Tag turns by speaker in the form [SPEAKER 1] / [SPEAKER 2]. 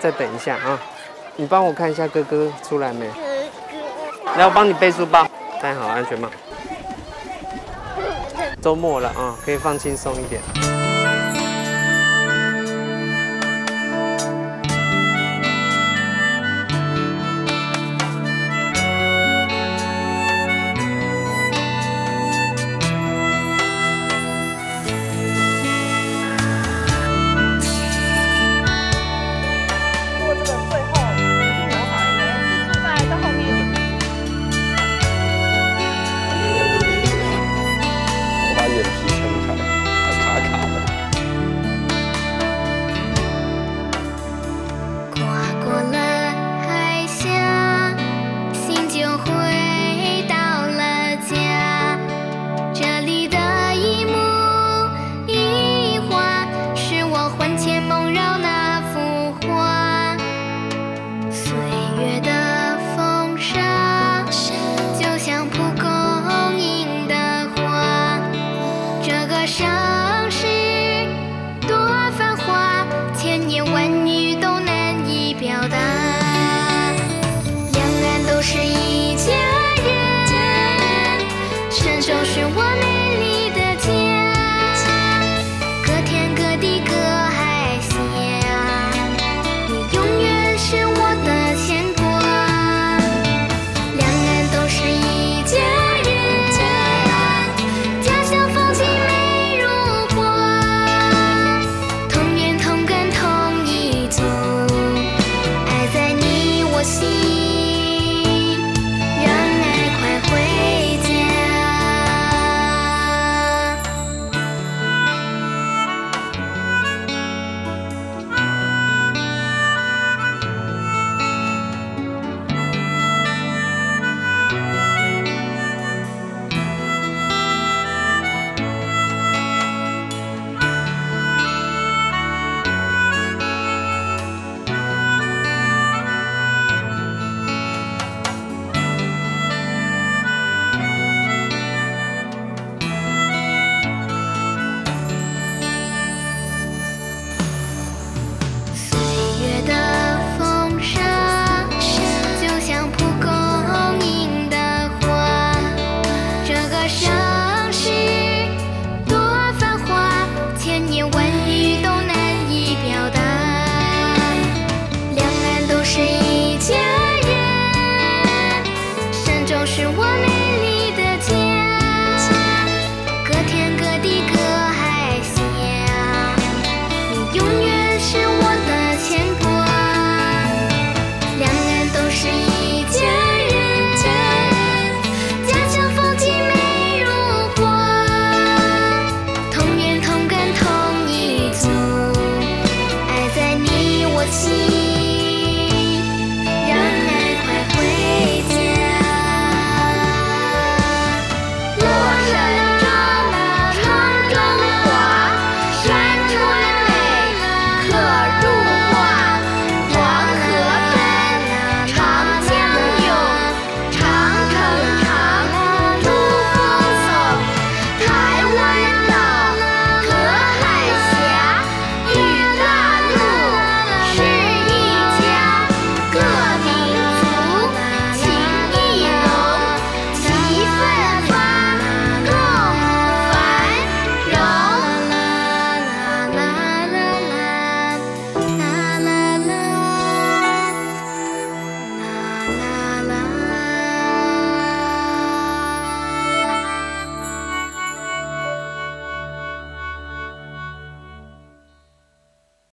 [SPEAKER 1] 再等一下啊。你帮我看一下哥哥出来没？
[SPEAKER 2] 哥哥。
[SPEAKER 1] 来我帮你背书包。戴好安全帽。周末了啊可以放轻松一点。